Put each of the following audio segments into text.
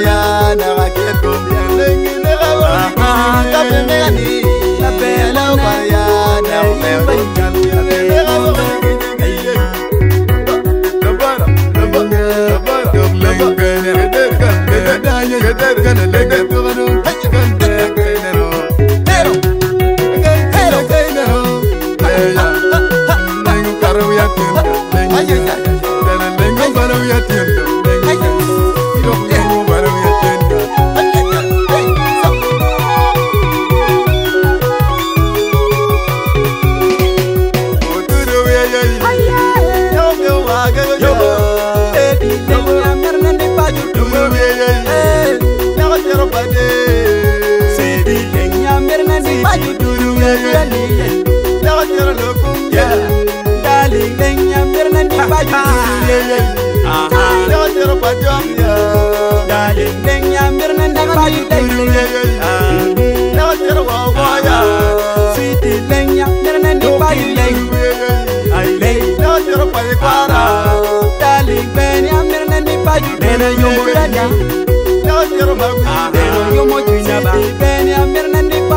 Yeah, no. Yeah.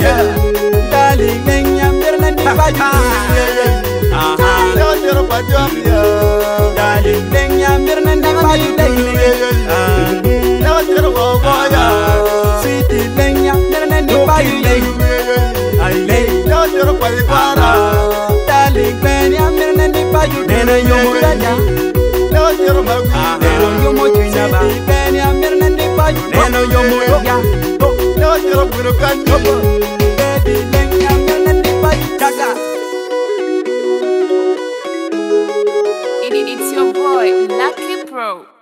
Yeah. Darling, it's your boy, Lucky Pro.